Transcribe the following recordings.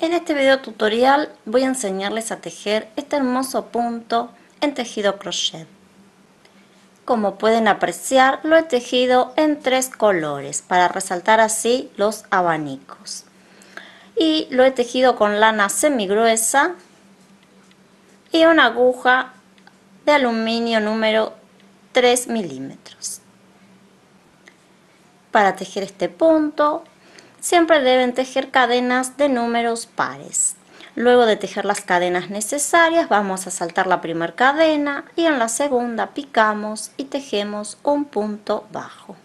En este video tutorial voy a enseñarles a tejer este hermoso punto en tejido crochet. Como pueden apreciar lo he tejido en tres colores para resaltar así los abanicos. Y lo he tejido con lana semigruesa y una aguja de aluminio número 3 milímetros. Para tejer este punto siempre deben tejer cadenas de números pares. Luego de tejer las cadenas necesarias vamos a saltar la primera cadena y en la segunda picamos y tejemos un punto bajo.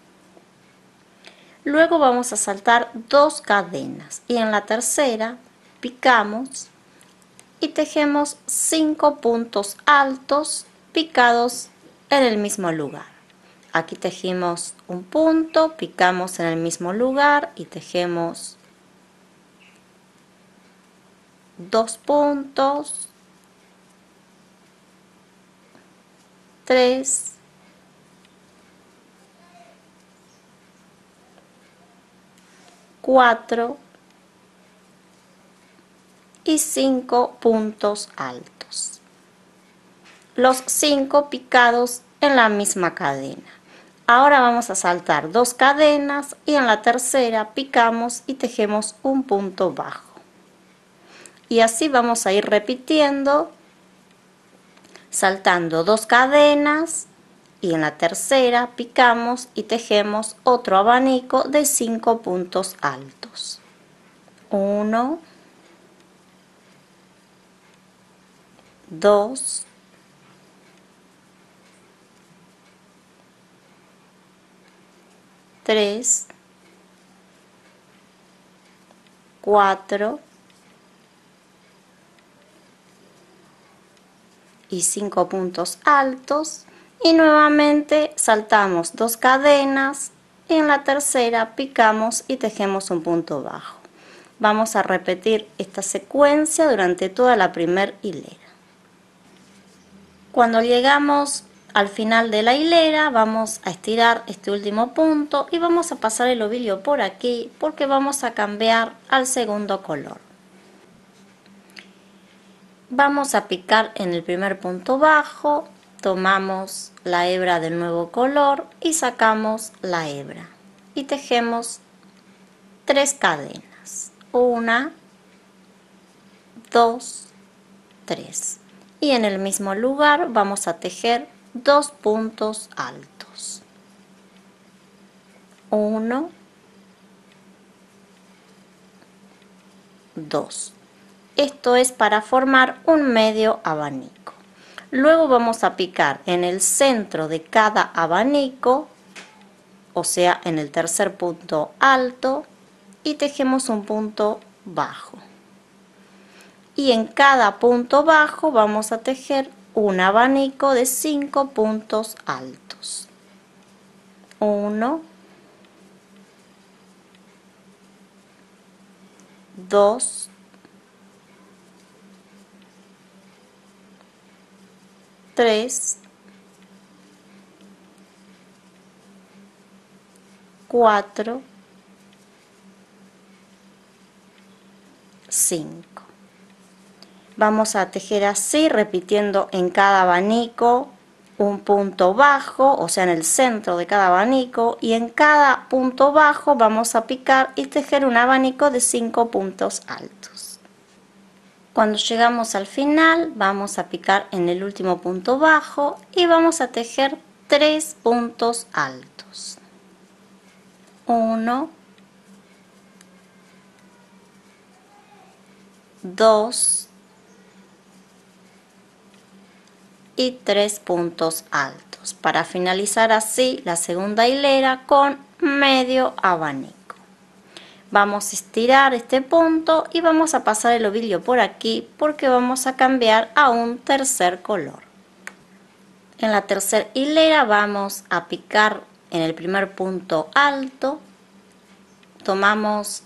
Luego vamos a saltar dos cadenas y en la tercera picamos y tejemos cinco puntos altos picados en el mismo lugar. Aquí tejimos un punto, picamos en el mismo lugar y tejemos dos puntos, tres, cuatro y cinco puntos altos. Los cinco picados en la misma cadena. Ahora vamos a saltar dos cadenas y en la tercera picamos y tejemos un punto bajo. Y así vamos a ir repitiendo, saltando dos cadenas y en la tercera picamos y tejemos otro abanico de cinco puntos altos. Uno, dos, 3, 4 y 5 puntos altos y nuevamente saltamos dos cadenas y en la tercera picamos y tejemos un punto bajo. Vamos a repetir esta secuencia durante toda la primera hilera. Cuando llegamos al final de la hilera vamos a estirar este último punto y vamos a pasar el ovillo por aquí porque vamos a cambiar al segundo color. Vamos a picar en el primer punto bajo, tomamos la hebra del nuevo color y sacamos la hebra y tejemos tres cadenas. Una, dos, tres. Y en el mismo lugar vamos a tejer dos puntos altos. Uno, dos. Esto es para formar un medio abanico. Luego vamos a picar en el centro de cada abanico, o sea, en el tercer punto alto, y tejemos un punto bajo. Y en cada punto bajo vamos a tejer un abanico de 5 puntos altos. 1, 2, 3, 4, 5 vamos a tejer así repitiendo en cada abanico un punto bajo o sea en el centro de cada abanico y en cada punto bajo vamos a picar y tejer un abanico de 5 puntos altos. Cuando llegamos al final vamos a picar en el último punto bajo y vamos a tejer 3 puntos altos. 1 2 y tres puntos altos. Para finalizar así la segunda hilera con medio abanico. Vamos a estirar este punto y vamos a pasar el ovillo por aquí porque vamos a cambiar a un tercer color. En la tercera hilera vamos a picar en el primer punto alto. Tomamos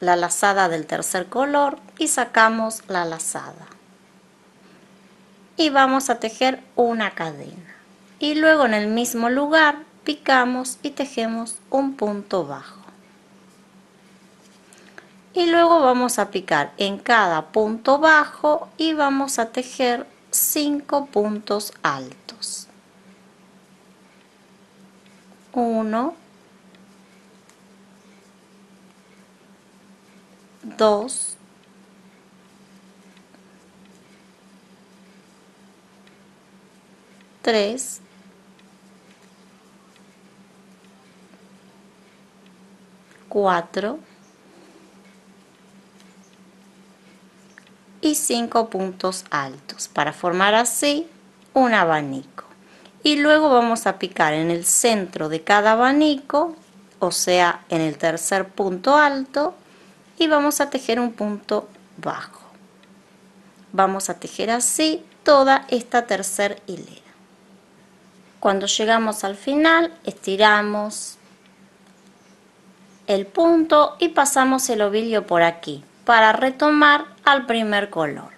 la lazada del tercer color y sacamos la lazada y vamos a tejer una cadena. Y luego en el mismo lugar picamos y tejemos un punto bajo. Y luego vamos a picar en cada punto bajo y vamos a tejer 5 puntos altos. 1 2 3 4 y 5 puntos altos. Para formar así un abanico. Y luego vamos a picar en el centro de cada abanico o sea en el tercer punto alto y vamos a tejer un punto bajo. Vamos a tejer así toda esta tercera hilera cuando llegamos al final estiramos el punto y pasamos el ovillo por aquí para retomar al primer color.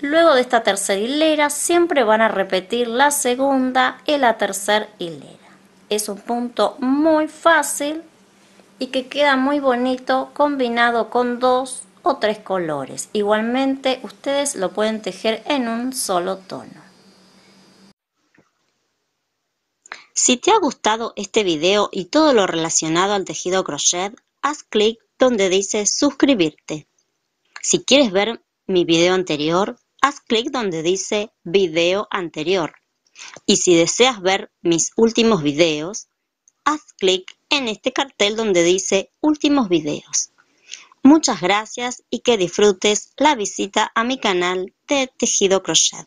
Luego de esta tercera hilera siempre van a repetir la segunda y la tercera hilera. Es un punto muy fácil y que queda muy bonito combinado con dos o tres colores. Igualmente ustedes lo pueden tejer en un solo tono. Si te ha gustado este video y todo lo relacionado al tejido crochet, haz clic donde dice suscribirte. Si quieres ver mi video anterior, haz clic donde dice video anterior. Y si deseas ver mis últimos videos, haz clic en este cartel donde dice últimos videos. Muchas gracias y que disfrutes la visita a mi canal de tejido crochet.